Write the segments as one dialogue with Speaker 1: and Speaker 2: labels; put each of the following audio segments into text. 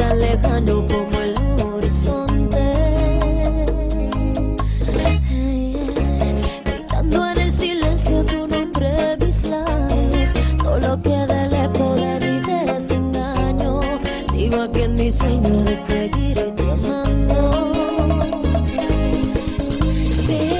Speaker 1: tan lejano como el horizonte. Gritando en el silencio tu nombre, mis labios. Solo queda el eco de desengaño. Sigo aquí en mi sueño de seguir amando.
Speaker 2: Sí.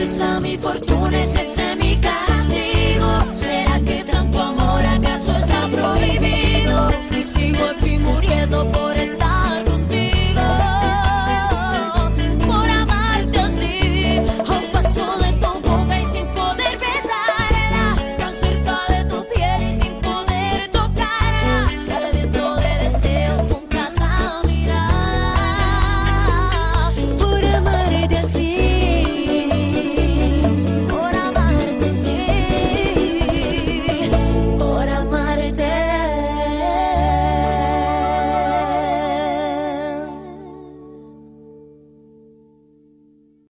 Speaker 1: Es esa mi fortuna, es ese